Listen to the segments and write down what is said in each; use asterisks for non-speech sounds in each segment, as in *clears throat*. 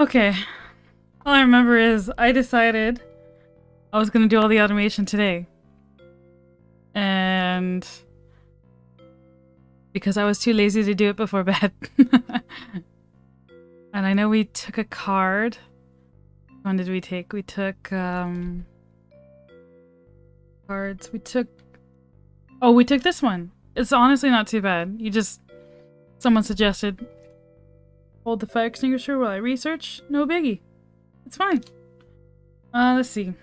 Okay. All I remember is I decided I was going to do all the automation today. And because I was too lazy to do it before *laughs* bed. and I know we took a card. When did we take? We took um cards. We took Oh, we took this one. It's honestly not too bad. You just someone suggested hold the fire extinguisher while I research. No biggie. It's fine. Uh, let's see.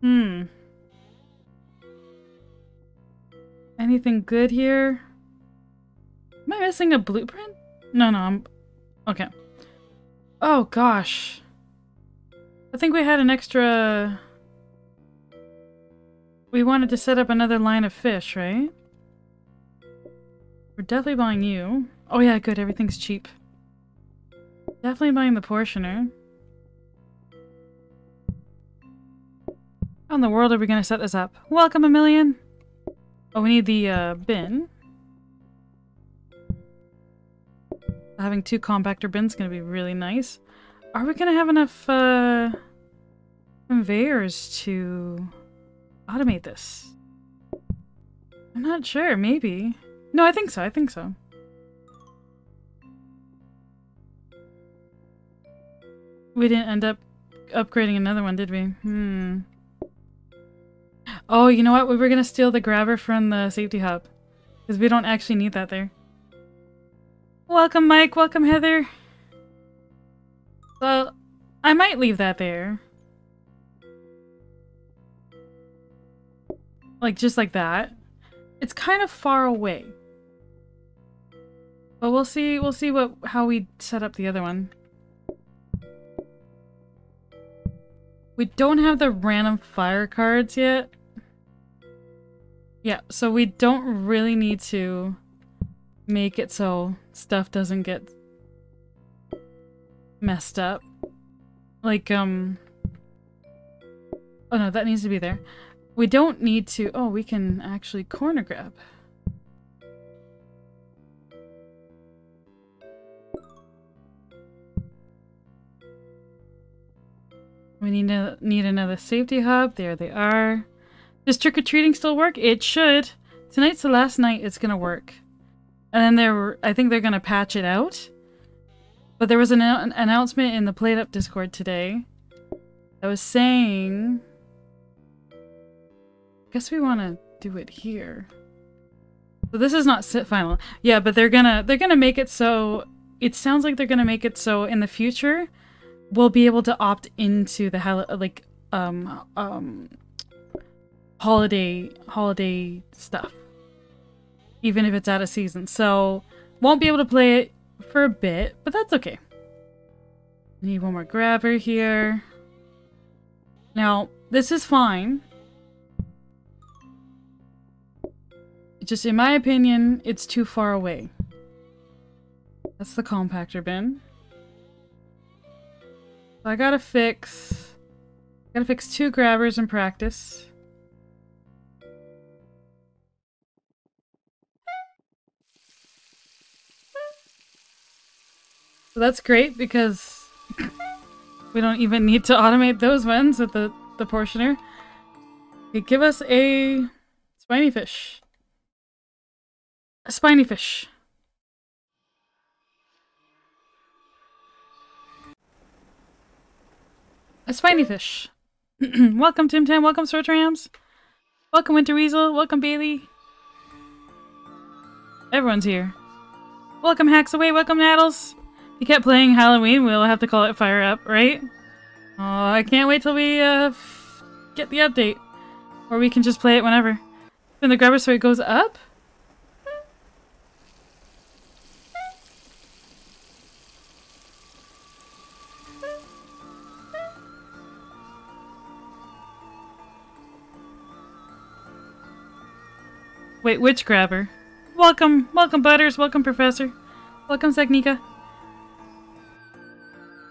Hmm. Anything good here? Am I missing a blueprint? No, no, I'm... Okay. Oh, gosh. I think we had an extra... We wanted to set up another line of fish, right? We're definitely buying you. Oh yeah, good, everything's cheap. Definitely buying the portioner. How in the world are we gonna set this up? Welcome, a million! Oh, we need the uh, bin. Having two compactor bins is gonna be really nice. Are we gonna have enough uh, conveyors to automate this? I'm not sure, maybe. No, I think so, I think so. We didn't end up upgrading another one, did we? Hmm. Oh, you know what? We were gonna steal the grabber from the safety hub. Because we don't actually need that there. Welcome, Mike. Welcome, Heather. Well, I might leave that there. Like, just like that. It's kind of far away. But we'll see, we'll see what how we set up the other one. We don't have the random fire cards yet. Yeah, so we don't really need to make it so stuff doesn't get messed up. Like, um... Oh no, that needs to be there. We don't need to... Oh, we can actually corner grab. We need to need another safety hub. There they are. Does trick-or-treating still work? It should. Tonight's the last night it's gonna work. And then there I think they're gonna patch it out. But there was an, an announcement in the PlateUp Discord today that was saying... I guess we want to do it here. So this is not sit final. Yeah, but they're gonna they're gonna make it so it sounds like they're gonna make it so in the future we'll be able to opt into the like um um holiday holiday stuff even if it's out of season. So won't be able to play it for a bit but that's okay. Need one more grabber here. Now this is fine. Just in my opinion it's too far away. That's the compactor bin so I gotta fix... Gotta fix two grabbers in practice. So that's great because we don't even need to automate those ones with the, the portioner. Okay, give us a spiny fish. A spiny fish. A spiny fish. *clears throat* welcome, Tim Tam. Welcome, Sir Trams. Welcome, Winter Weasel. Welcome, Bailey. Everyone's here. Welcome, Hacks Away. Welcome, Naddles. You kept playing Halloween, we'll have to call it Fire Up, right? Oh, I can't wait till we uh, get the update. Or we can just play it whenever. Then the grabber so it goes up? Wait, witch grabber. Welcome, welcome, Butters. Welcome, Professor. Welcome, Zegnika.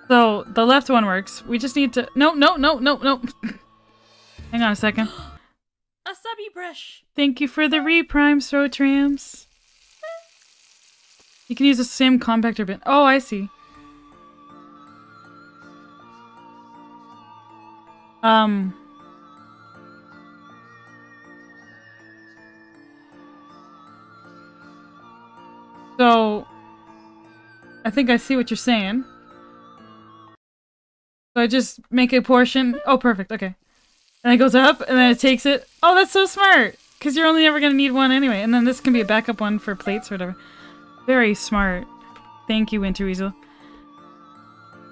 So, the left one works. We just need to- No, no, no, no, no. *laughs* Hang on a second. *gasps* a subby brush! Thank you for the reprime, Strotrams. you can use the same compactor bin. Oh, I see. Um... So, I think I see what you're saying. So I just make a portion. Oh, perfect. Okay. And it goes up, and then it takes it. Oh, that's so smart! Because you're only ever going to need one anyway. And then this can be a backup one for plates or whatever. Very smart. Thank you, Winter Weasel.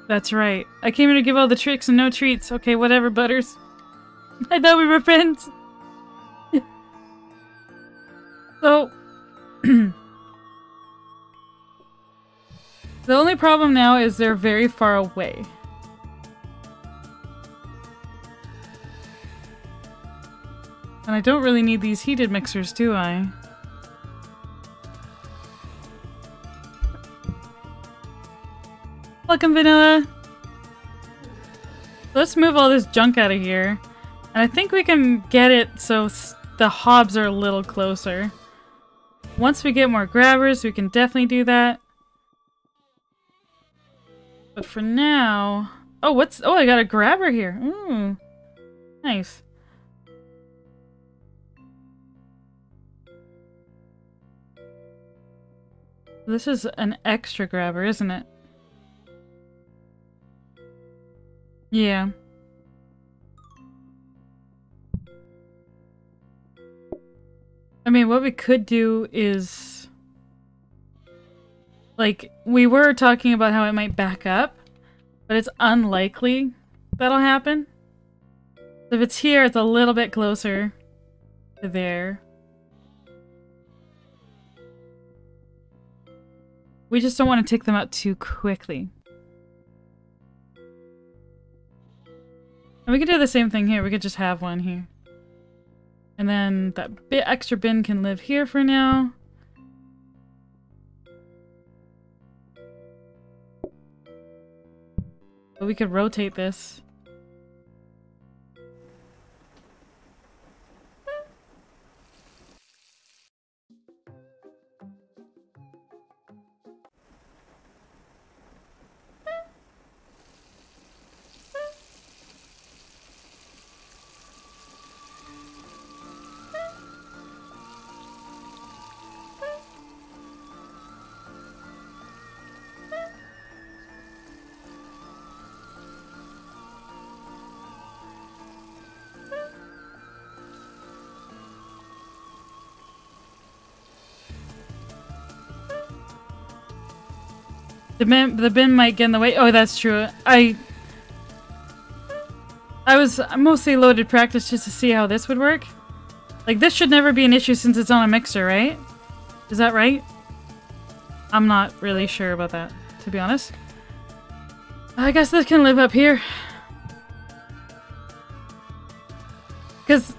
That's right. I came here to give all the tricks and no treats. Okay, whatever, Butters. *laughs* I thought we were friends. *laughs* so... *clears throat* the only problem now is they're very far away. And I don't really need these heated mixers, do I? Welcome, Vanilla! Let's move all this junk out of here. And I think we can get it so the hobs are a little closer. Once we get more grabbers, we can definitely do that. But for now... Oh, what's... Oh, I got a grabber here. Ooh. Nice. This is an extra grabber, isn't it? Yeah. I mean, what we could do is... Like, we were talking about how it might back up, but it's unlikely that'll happen. If it's here, it's a little bit closer to there. We just don't want to take them out too quickly. And we could do the same thing here. We could just have one here. And then that bit extra bin can live here for now. But we could rotate this. The bin, the bin might get in the way. Oh, that's true. I I was mostly loaded practice just to see how this would work. Like, this should never be an issue since it's on a mixer, right? Is that right? I'm not really sure about that, to be honest. I guess this can live up here. Because...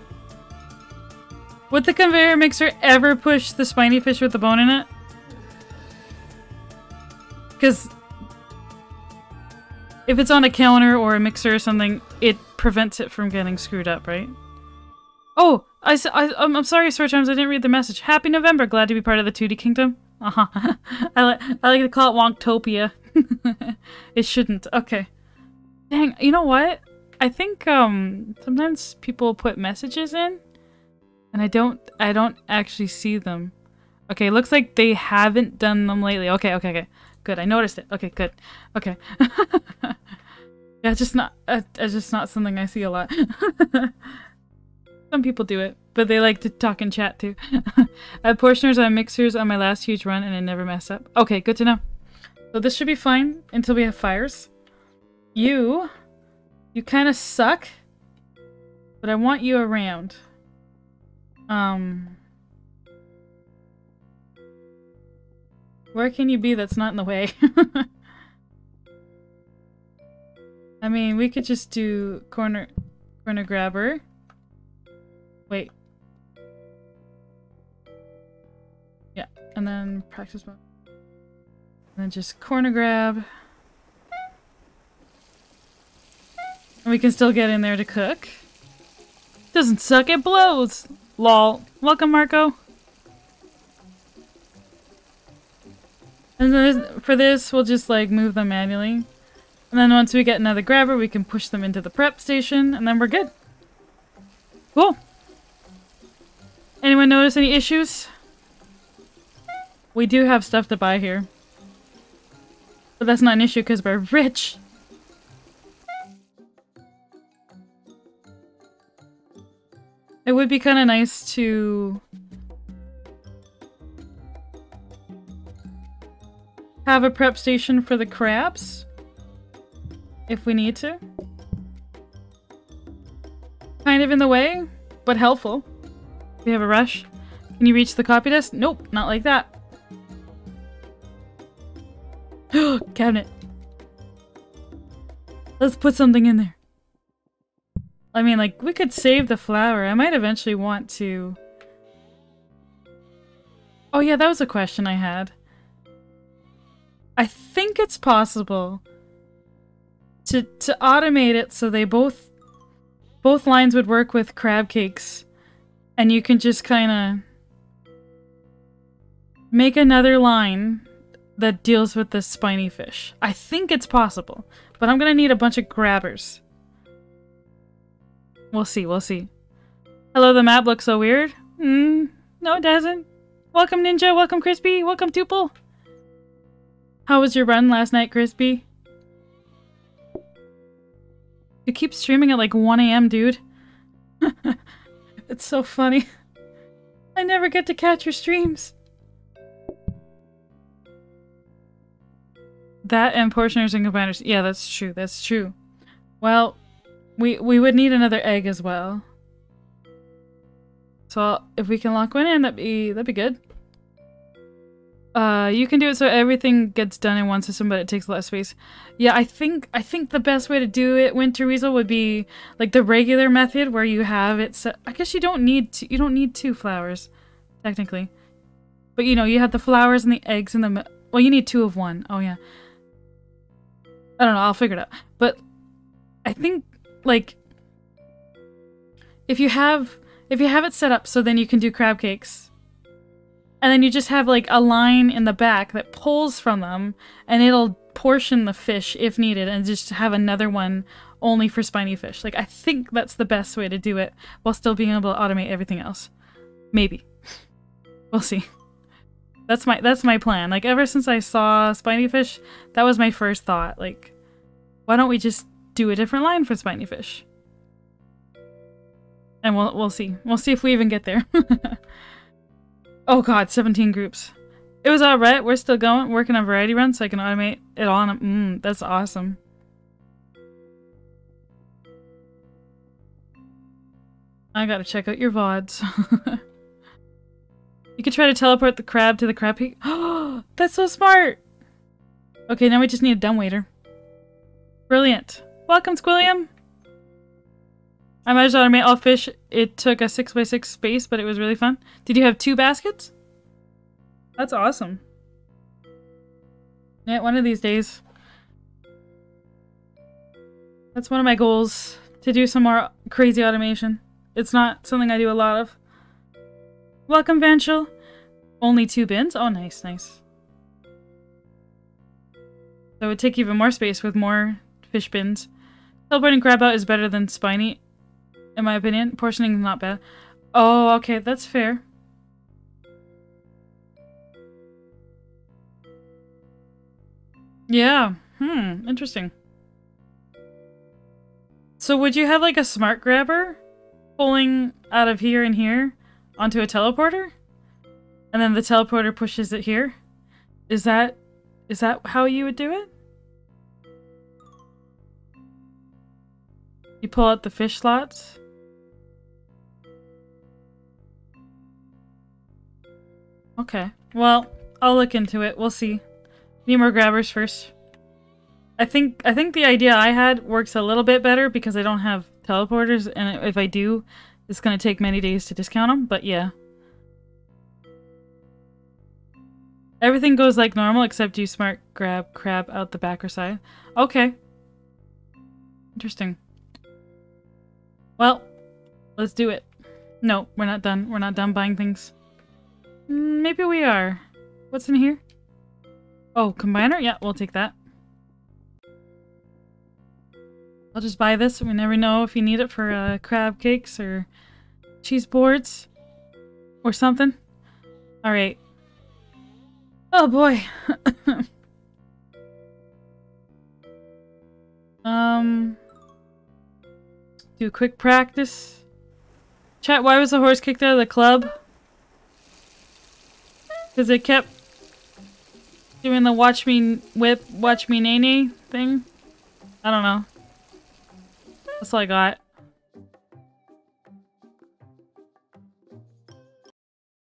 Would the conveyor mixer ever push the spiny fish with the bone in it? If it's on a counter or a mixer or something, it prevents it from getting screwed up, right? Oh, I, I, I'm sorry, Sir Times, I didn't read the message. Happy November, glad to be part of the 2D Kingdom. Uh-huh. *laughs* I, li I like to call it Wonktopia. *laughs* it shouldn't. Okay. Dang, you know what? I think um sometimes people put messages in and I don't I don't actually see them. Okay, looks like they haven't done them lately. Okay, okay, okay. Good, I noticed it. Okay, good. Okay. *laughs* yeah, just not uh, it's just not something I see a lot. *laughs* Some people do it, but they like to talk and chat too. *laughs* I have portioners on mixers on my last huge run and I never mess up. Okay, good to know. So this should be fine until we have fires. You, you kind of suck, but I want you around. Um, Where can you be that's not in the way? *laughs* I mean, we could just do corner corner grabber. Wait. Yeah, and then practice mode. And then just corner grab. And we can still get in there to cook. Doesn't suck, it blows! Lol. Welcome, Marco. And then for this, we'll just like move them manually. And then once we get another grabber, we can push them into the prep station, and then we're good. Cool. Anyone notice any issues? We do have stuff to buy here. But that's not an issue because we're rich. It would be kind of nice to have a prep station for the crabs if we need to. Kind of in the way, but helpful. We have a rush. Can you reach the copy desk? Nope, not like that. *gasps* Cabinet. Let's put something in there. I mean, like, we could save the flour. I might eventually want to... Oh yeah, that was a question I had. I think it's possible to to automate it so they both both lines would work with crab cakes and you can just kind of make another line that deals with the spiny fish. I think it's possible, but I'm gonna need a bunch of grabbers. We'll see, we'll see. Hello, the map looks so weird. Hmm, no it doesn't. Welcome Ninja, welcome Crispy, welcome Tuple. How was your run last night, Crispy? You keep streaming at like 1 a.m., dude. *laughs* it's so funny. I never get to catch your streams. That and portioners and combiners. Yeah, that's true. That's true. Well, we we would need another egg as well. So if we can lock one in, that'd be that'd be good. Uh, you can do it so everything gets done in one system, but it takes less space. Yeah, I think I think the best way to do it, Winter Weasel, would be like the regular method where you have it set. I guess you don't need to, you don't need two flours, technically, but you know you have the flours and the eggs and the well, you need two of one. Oh yeah. I don't know. I'll figure it out. But I think like if you have if you have it set up so then you can do crab cakes and then you just have like a line in the back that pulls from them and it'll portion the fish if needed and just have another one only for spiny fish. Like I think that's the best way to do it while still being able to automate everything else. Maybe. we'll see. That's my that's my plan. Like ever since I saw spiny fish, that was my first thought. Like why don't we just do a different line for spiny fish? And we'll we'll see. We'll see if we even get there. *laughs* Oh god, 17 groups. It was alright. We're still going, working on variety runs so I can automate it all. Mmm, that's awesome. I gotta check out your VODs. *laughs* you could try to teleport the crab to the crab peak. *gasps* Oh, that's so smart! Okay, now we just need a dumbwaiter. Brilliant. Welcome, Squilliam! I managed to automate all fish. It took a 6x6 space, but it was really fun. Did you have two baskets? That's awesome. Yeah, one of these days. That's one of my goals, to do some more crazy automation. It's not something I do a lot of. Welcome, Vanchel. Only two bins? Oh, nice, nice. That would take even more space with more fish bins. Teleporting crab out is better than spiny in my opinion. Portioning is not bad. Oh, okay, that's fair. Yeah, hmm, interesting. So would you have like a smart grabber pulling out of here and here onto a teleporter? And then the teleporter pushes it here? Is that is that how you would do it? You pull out the fish slots? Okay. Well, I'll look into it. We'll see. Need more grabbers first. I think I think the idea I had works a little bit better because I don't have teleporters, and if I do, it's gonna take many days to discount them. But yeah. Everything goes like normal except you smart grab crab out the back or side. Okay. Interesting. Well, let's do it. No, we're not done. We're not done buying things. Maybe we are. What's in here? Oh, combiner? Yeah, we'll take that. I'll just buy this. We never know if you need it for uh, crab cakes or cheese boards or something. All right. Oh boy. *coughs* um, do a quick practice. Chat, why was the horse kicked out of the club? Because it kept doing the watch me whip, watch me nay thing. I don't know. That's all I got.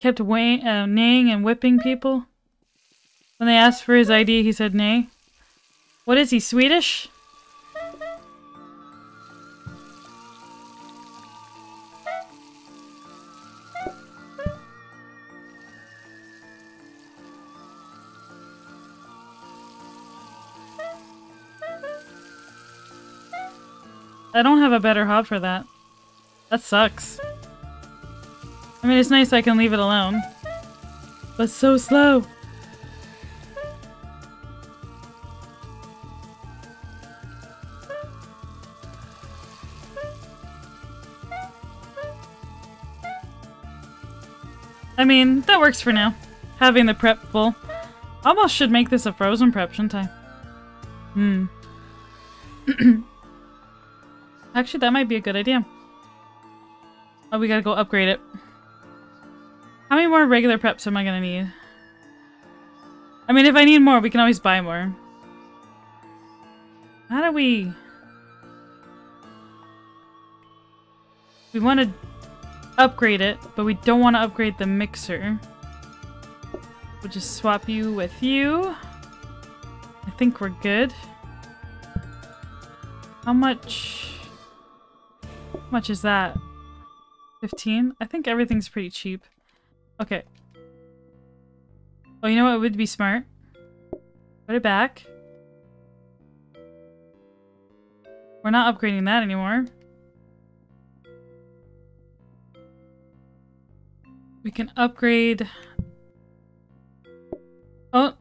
Kept way uh, neighing and whipping people. When they asked for his ID, he said nay. What is he, Swedish? A better hub for that. That sucks. I mean, it's nice I can leave it alone. But so slow. I mean, that works for now. Having the prep full. Almost should make this a frozen prep, shouldn't I? Hmm. *clears throat* Actually, that might be a good idea. Oh, we gotta go upgrade it. How many more regular preps am I gonna need? I mean, if I need more, we can always buy more. How do we... We want to upgrade it, but we don't want to upgrade the mixer. We'll just swap you with you. I think we're good. How much... Much is that? 15? I think everything's pretty cheap. Okay. Oh, you know what would be smart? Put it back. We're not upgrading that anymore. We can upgrade... Oh!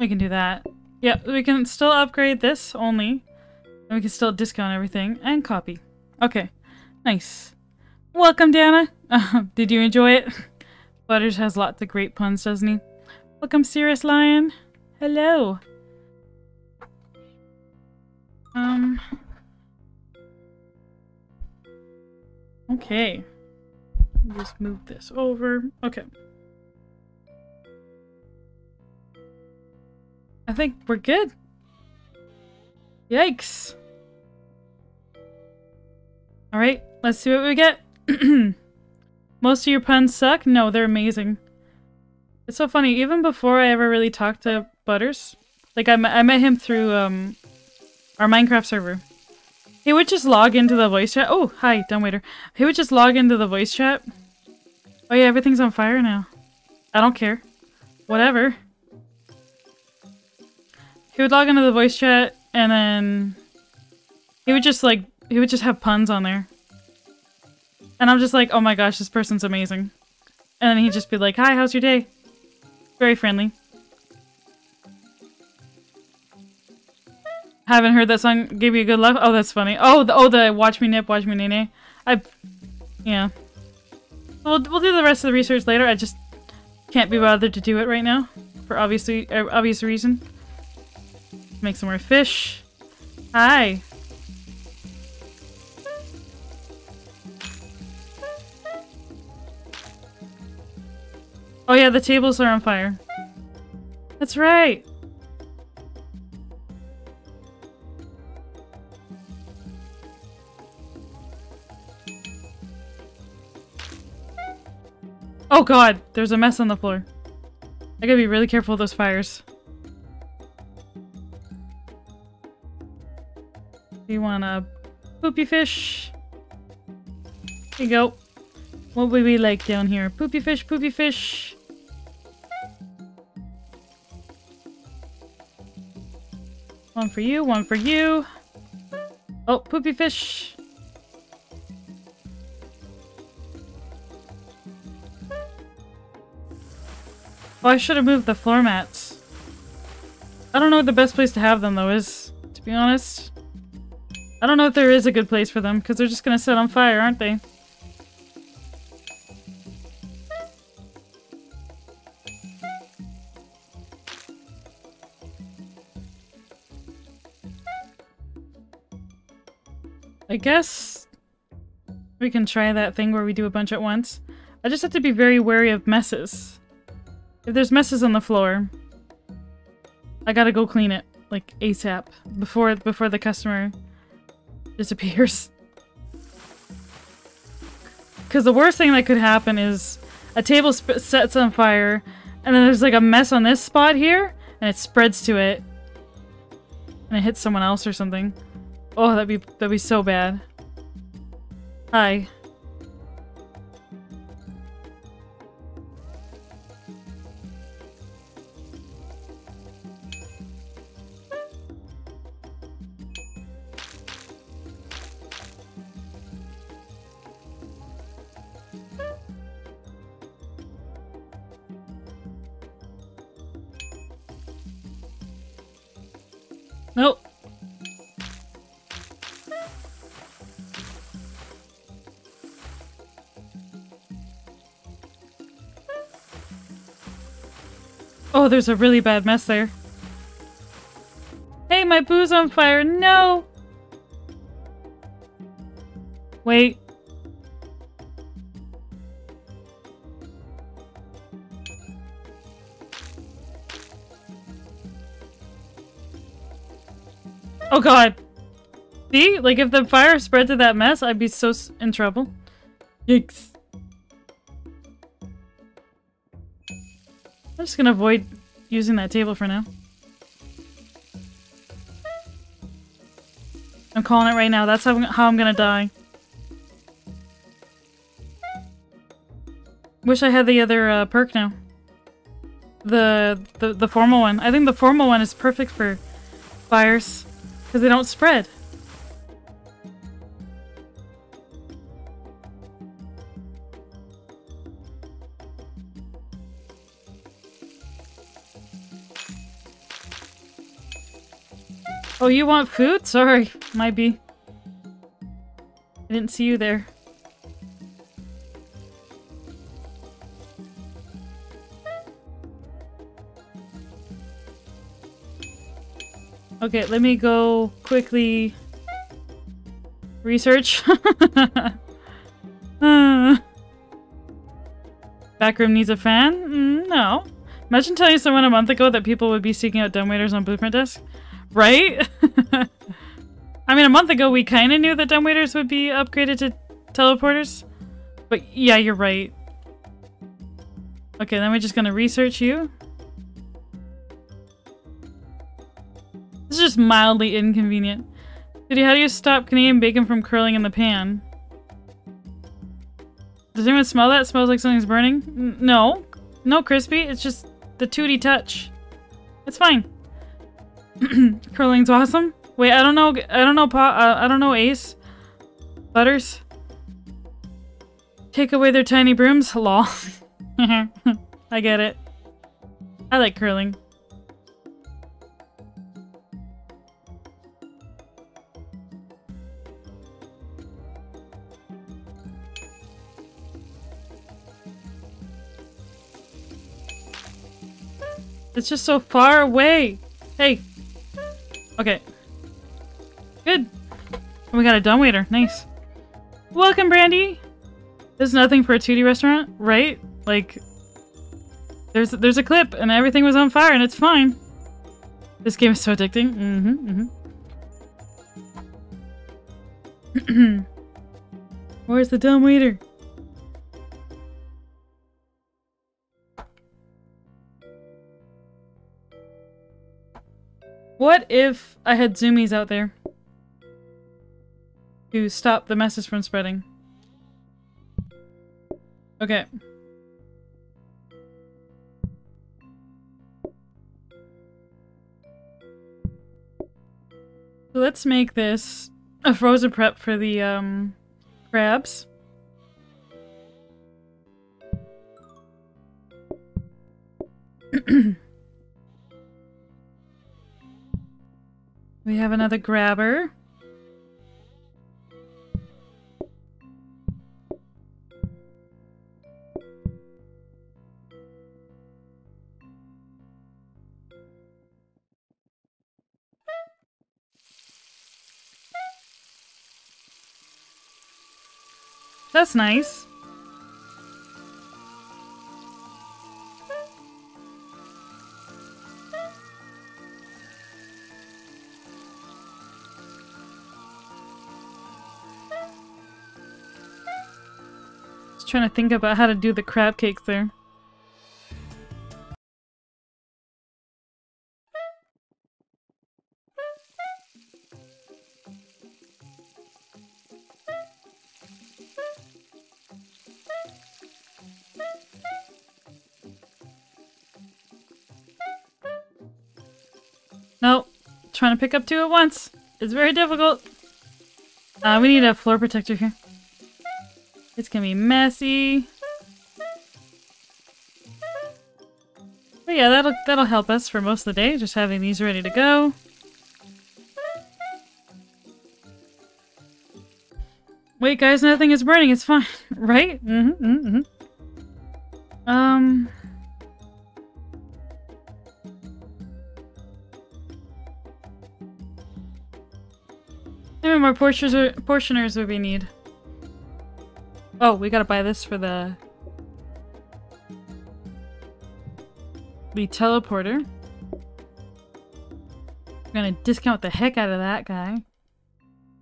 We can do that. Yeah, we can still upgrade this only. And we can still discount everything and copy. Okay, nice. Welcome, Dana. Uh, *laughs* did you enjoy it? *laughs* Butters has lots of great puns, doesn't he? Welcome, Cirrus Lion. Hello. Um. Okay. Just move this over. Okay. I think we're good. Yikes. Alright, let's see what we get. *clears throat* Most of your puns suck? No, they're amazing. It's so funny, even before I ever really talked to Butters, like I, I met him through um, our Minecraft server. He would just log into the voice chat. Oh, hi, dumbwaiter. He would just log into the voice chat. Oh yeah, everything's on fire now. I don't care. Whatever. He would log into the voice chat and then he would just like, he would just have puns on there. And I'm just like, oh my gosh, this person's amazing. And then he'd just be like, hi, how's your day? Very friendly. Haven't heard that song. Gave you a good laugh. Oh, that's funny. Oh, the, oh, the watch me nip, watch me nene. I, yeah. We'll, we'll do the rest of the research later. I just can't be bothered to do it right now. For obviously, uh, obvious reason. Make some more fish. Hi. Yeah, the tables are on fire. That's right. Oh god, there's a mess on the floor. I gotta be really careful of those fires. You want a poopy fish? Here you go. What would we like down here? Poopy fish, poopy fish. One for you, one for you. Oh, poopy fish. Oh, I should have moved the floor mats. I don't know what the best place to have them though is, to be honest. I don't know if there is a good place for them, because they're just gonna set on fire, aren't they? I guess we can try that thing where we do a bunch at once. I just have to be very wary of messes. If there's messes on the floor, I gotta go clean it, like ASAP, before before the customer *laughs* disappears. Because the worst thing that could happen is a table sets on fire, and then there's like a mess on this spot here, and it spreads to it, and it hits someone else or something. Oh, that'd be that'd be so bad. Hi. Nope. Oh, there's a really bad mess there. Hey, my boo's on fire. No! Wait. Oh god. See? Like, if the fire spread to that mess, I'd be so in trouble. Yikes. I'm just gonna avoid using that table for now. I'm calling it right now. That's how, how I'm gonna die. Wish I had the other uh, perk now. The, the the formal one. I think the formal one is perfect for fires. Because they don't spread. Oh, you want food? Sorry, might be. I didn't see you there. Okay, let me go quickly research. *laughs* uh. Backroom needs a fan? Mm, no. Imagine telling someone a month ago that people would be seeking out dumbwaiters on Blueprint Desk. Right? *laughs* I mean, a month ago we kind of knew that dumbwaiters would be upgraded to teleporters. But yeah, you're right. Okay, then we're just gonna research you. This is just mildly inconvenient. Diddy, how do you stop Canadian bacon from curling in the pan? Does anyone smell that? Smells like something's burning? N no. No, Crispy. It's just the tooty touch. It's fine. *clears throat* Curling's awesome. Wait, I don't know. I don't know. Uh, I don't know. Ace. Butters. Take away their tiny brooms. *laughs* Lol. *laughs* I get it. I like curling. It's just so far away. Hey. Okay. Good. we got a dumbwaiter. Nice. Welcome, Brandy. There's nothing for a 2D restaurant, right? Like, there's there's a clip and everything was on fire and it's fine. This game is so addicting. Mm-hmm, mm-hmm. *clears throat* Where's the dumbwaiter? What if I had zoomies out there? To stop the messes from spreading. Okay. Let's make this a frozen prep for the um, crabs. *clears throat* We have another grabber. That's nice. Think about how to do the crab cakes there. Nope. Trying to pick up two at once. It's very difficult. Uh, we need a floor protector here. It's gonna be messy. But yeah, that'll that'll help us for most of the day, just having these ready to go. Wait, guys, nothing is burning. It's fine, *laughs* right? Mm-hmm. Mm -hmm. Um. How many more portioners, portioners would we need? Oh, we gotta buy this for the... The teleporter. We're gonna discount the heck out of that guy.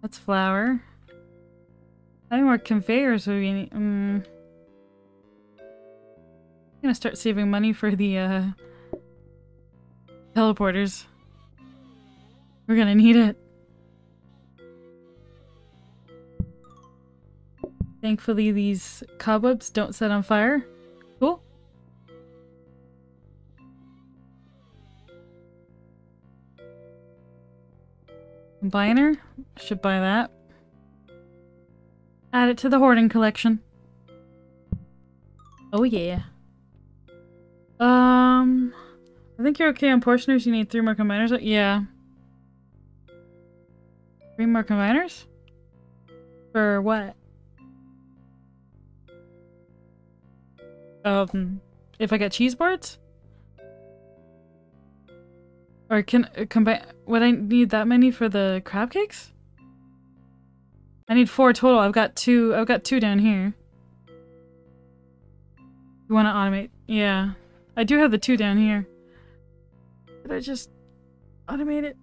That's flour. How many more conveyors would we need? I'm gonna start saving money for the, uh... Teleporters. We're gonna need it. Thankfully, these cobwebs don't set on fire. Cool. Combiner. Should buy that. Add it to the hoarding collection. Oh yeah. Um, I think you're okay on portioners. You need three more combiners. Yeah. Three more combiners? For what? Um, if I get cheese boards? Or can uh, combine? Would I need that many for the crab cakes? I need four total. I've got two. I've got two down here. You want to automate? Yeah, I do have the two down here. Did I just automate it?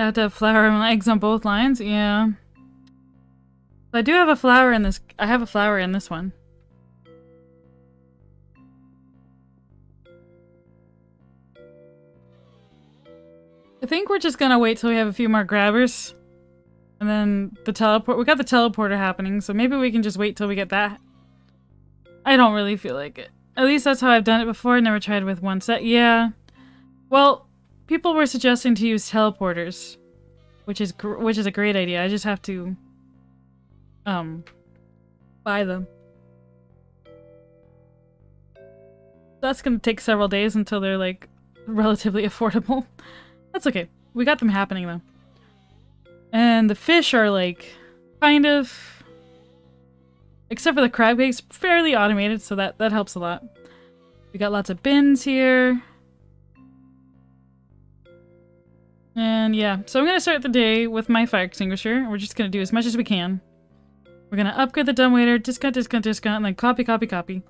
I have to have flour and eggs on both lines? Yeah. I do have a flour in this- I have a flour in this one. I think we're just gonna wait till we have a few more grabbers. And then the teleport- we got the teleporter happening, so maybe we can just wait till we get that. I don't really feel like it. At least that's how I've done it before, I never tried with one set. Yeah. Well, people were suggesting to use teleporters, which is which is a great idea. I just have to um buy them. That's going to take several days until they're like relatively *laughs* affordable. That's okay. We got them happening though. And the fish are like kind of except for the crab cakes fairly automated, so that that helps a lot. We got lots of bins here. And yeah, so I'm gonna start the day with my fire extinguisher. We're just gonna do as much as we can. We're gonna upgrade the dumbwaiter, discount, discount, discount, and then copy, copy, copy.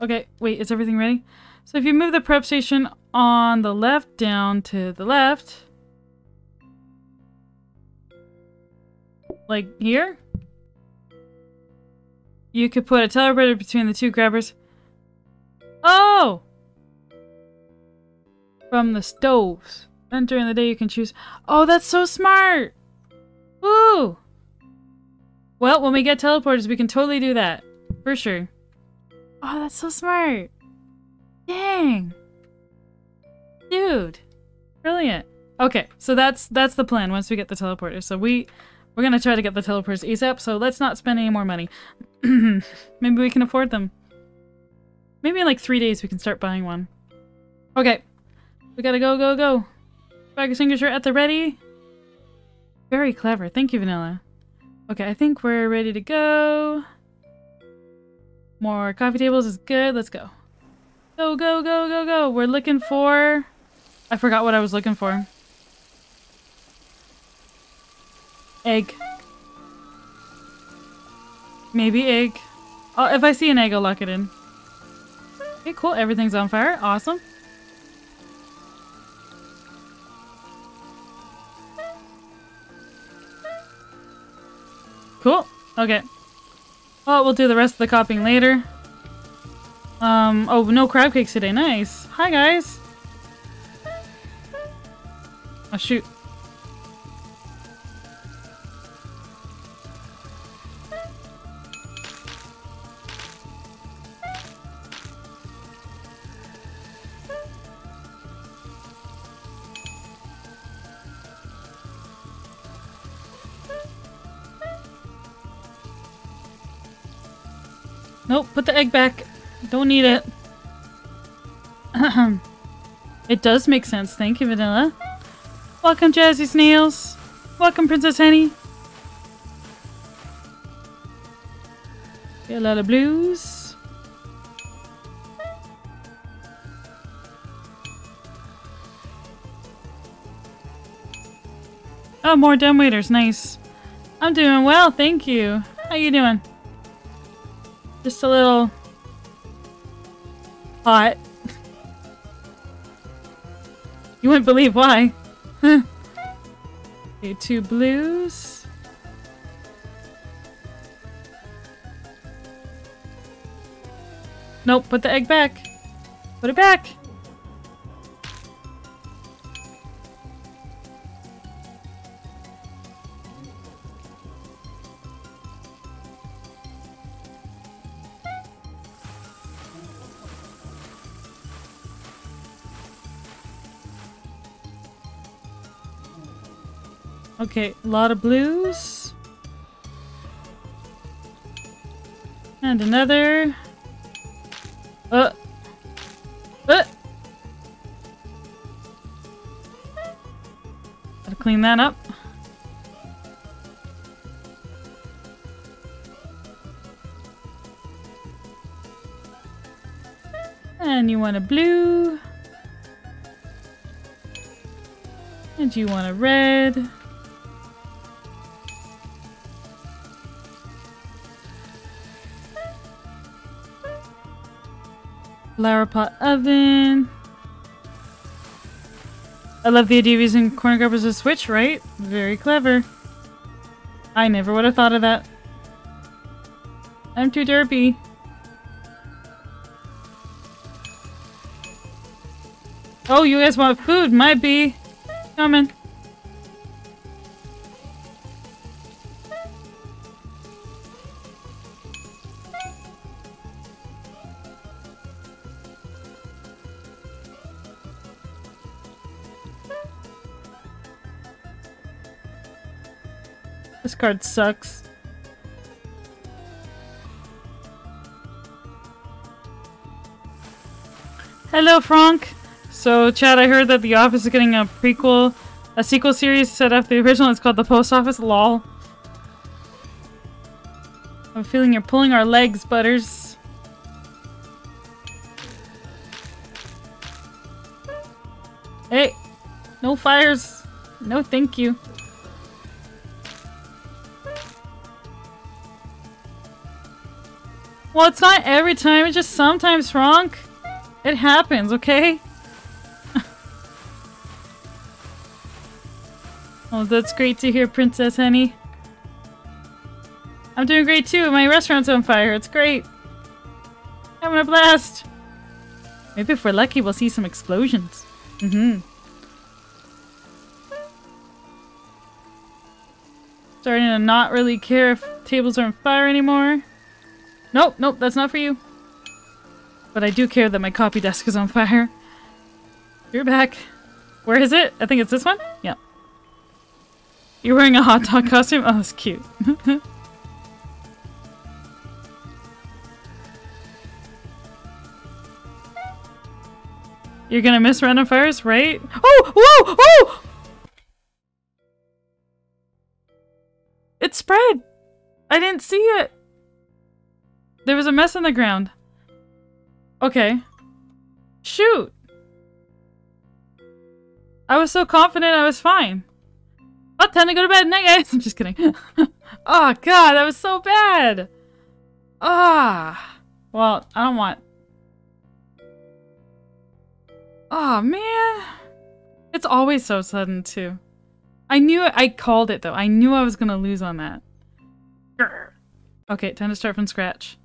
Okay, wait, is everything ready? So if you move the prep station on the left down to the left, like here, you could put a teleporter between the two grabbers. Oh! From the stoves. Then during the day you can choose. Oh, that's so smart! Woo! Well, when we get teleporters, we can totally do that. For sure. Oh, that's so smart. Dang. Dude. Brilliant. Okay, so that's that's the plan once we get the teleporters. So we we're gonna try to get the teleporters ASAP, so let's not spend any more money. *clears throat* Maybe we can afford them. Maybe in like three days we can start buying one. Okay. We gotta go, go, go. Fire extinguisher at the ready. Very clever. Thank you, Vanilla. Okay, I think we're ready to go. More coffee tables is good. Let's go. Go, go, go, go, go. We're looking for... I forgot what I was looking for. Egg. Maybe egg. Oh, if I see an egg, I'll lock it in. Okay, cool. Everything's on fire. Awesome. Cool. Okay. Well, we'll do the rest of the copying later. Um, oh, no crab cakes today. Nice. Hi, guys. Oh, shoot. Nope, put the egg back. Don't need it. *clears throat* it does make sense. Thank you, Vanilla. Welcome, Jazzy Snails. Welcome, Princess Henny. Get a lot of blues. Oh, more dumb waiters. Nice. I'm doing well, thank you. How you doing? Just a little hot. you wouldn't believe why. okay, two blues. Nope, put the egg back. Put it back. Okay, a lot of blues. And another. Uh. Uh. Gotta clean that up. And you want a blue. And you want a red. Flower pot oven. I love the idea of using corner grabber as a switch, right? Very clever. I never would have thought of that. I'm too derpy. Oh, you guys want food? Might be. Coming. This card sucks. Hello, Frank. So, Chad, I heard that The Office is getting a prequel, a sequel series set after the original. It's called The Post Office. Lol. I'm feeling you're pulling our legs, Butters. Hey, no fires. No, thank you. Well, it's not every time, it's just sometimes, Frank. It happens, okay? *laughs* oh, that's great to hear, Princess Henny. I'm doing great too. My restaurant's on fire. It's great. Having a blast. Maybe if we're lucky, we'll see some explosions. Mm-hmm. Starting to not really care if tables are on fire anymore. Nope, nope, that's not for you. But I do care that my copy desk is on fire. You're back. Where is it? I think it's this one? Yeah. You're wearing a hot dog *laughs* costume? Oh, it's cute. *laughs* You're gonna miss random fires, right? Oh! Whoa! Oh! It spread! I didn't see it! There was a mess on the ground. Okay. Shoot! I was so confident I was fine. Oh, time to go to bed. Night, guys. *laughs* I'm just kidding. *laughs* oh, God, that was so bad. Ah. Well, I don't want... Oh, man. It's always so sudden, too. I knew it. I called it, though. I knew I was going to lose on that. Okay, time to start from scratch.